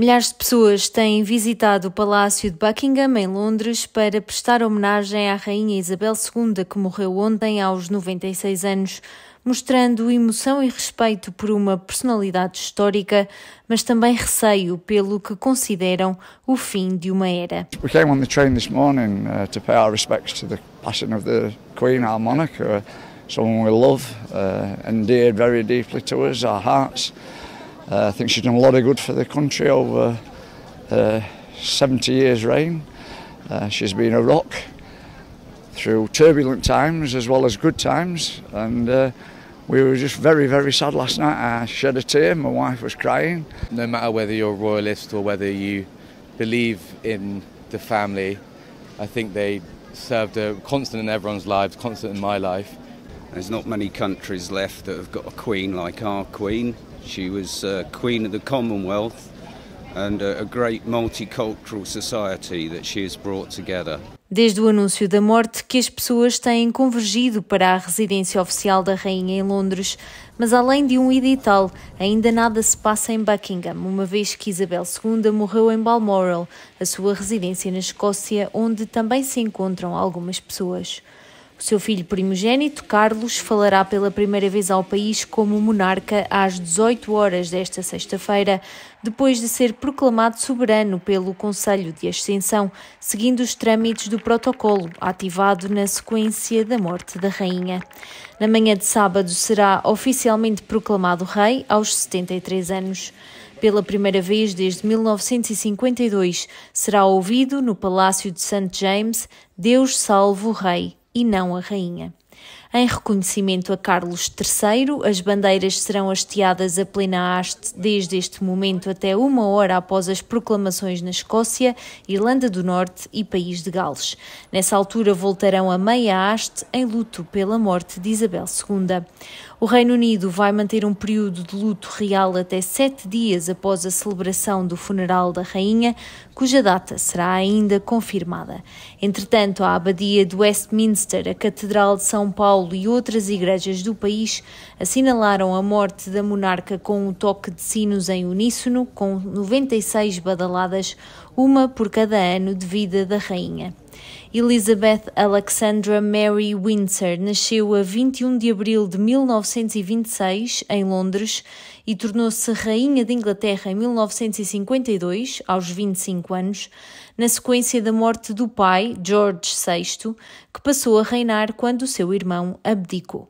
Milhares de pessoas têm visitado o Palácio de Buckingham, em Londres, para prestar homenagem à Rainha Isabel II, que morreu ontem aos 96 anos, mostrando emoção e respeito por uma personalidade histórica, mas também receio pelo que consideram o fim de uma era. We came on the train this morning uh, to pay our respects to the passing of the Queen, our monarch, uh, someone we love, uh, endeared very deeply to us, our hearts. Uh, I think she's done a lot of good for the country over uh, 70 years' reign. Uh, she's been a rock through turbulent times as well as good times, and uh, we were just very, very sad last night. I shed a tear, my wife was crying. No matter whether you're a royalist or whether you believe in the family, I think they served a constant in everyone's lives, constant in my life. There's not many countries left that have got a queen like our queen. She was uh, Queen of the Commonwealth and a, a great multicultural society that she has brought together. Desde o anúncio da morte que as pessoas têm convergido para a residência oficial da rainha em Londres, mas além de um edital, ainda nada se passa em Buckingham, uma vez que Isabel II morreu em Balmoral, a sua residência na Escócia, onde também se encontram algumas pessoas. O seu filho primogênito, Carlos, falará pela primeira vez ao país como monarca às 18 horas desta sexta-feira, depois de ser proclamado soberano pelo Conselho de Ascensão, seguindo os trâmites do protocolo ativado na sequência da morte da rainha. Na manhã de sábado será oficialmente proclamado rei aos 73 anos. Pela primeira vez desde 1952, será ouvido no Palácio de St. James Deus salve o Rei e não a rainha. Em reconhecimento a Carlos III, as bandeiras serão hasteadas a plena haste desde este momento até uma hora após as proclamações na Escócia, Irlanda do Norte e País de Gales. Nessa altura voltarão a meia haste em luto pela morte de Isabel II. O Reino Unido vai manter um período de luto real até sete dias após a celebração do funeral da rainha, cuja data será ainda confirmada. Entretanto, a Abadia de Westminster, a Catedral de São Paulo e outras igrejas do país assinalaram a morte da monarca com um toque de sinos em uníssono, com 96 badaladas, uma por cada ano de vida da rainha. Elizabeth Alexandra Mary Windsor nasceu a 21 de abril de 1926 em Londres e tornou-se Rainha de Inglaterra em 1952, aos 25 anos, na sequência da morte do pai, George VI, que passou a reinar quando seu irmão abdicou.